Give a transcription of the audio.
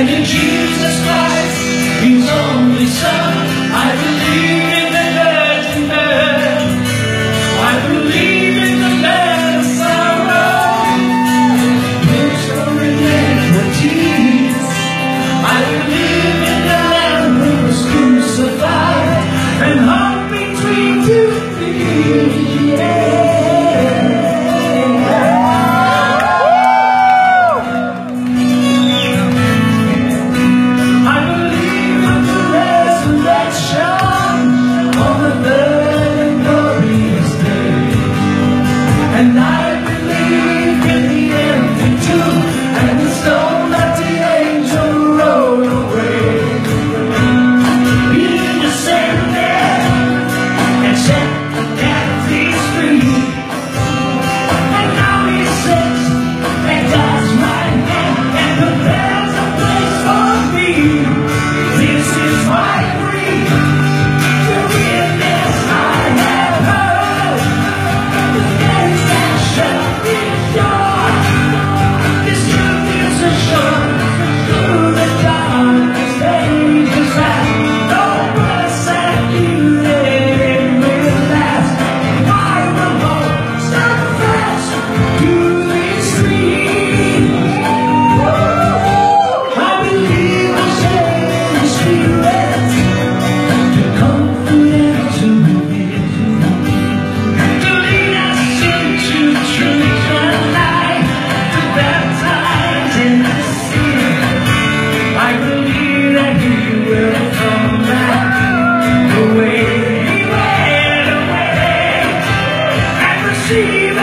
And in Jesus Christ, His only Son, I believe see